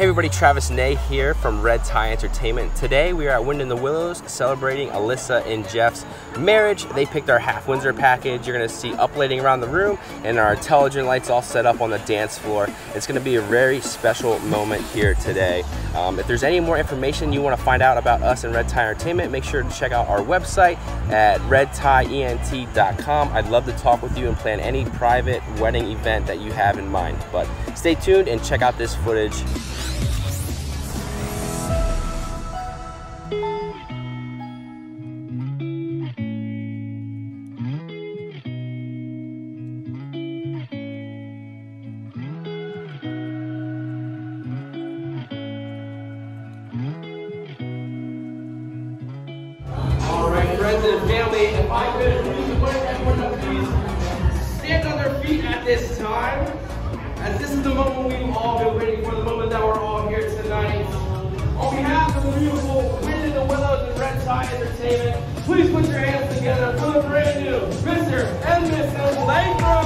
Hey everybody, Travis Nay here from Red Tie Entertainment. Today we are at Wind in the Willows celebrating Alyssa and Jeff's marriage. They picked our half Windsor package. You're gonna see uplighting around the room and our intelligent lights all set up on the dance floor. It's gonna be a very special moment here today. Um, if there's any more information you wanna find out about us and Red Tie Entertainment, make sure to check out our website at redtieent.com. I'd love to talk with you and plan any private wedding event that you have in mind. But stay tuned and check out this footage. Friends and family, if I could please everyone please stand on their feet at this time, as this is the moment we've all been waiting for, the moment that we're all here tonight. On behalf of the beautiful Wind in the Willows and Red Tie Entertainment, please put your hands together for the brand new Mr. and Mrs. Latham.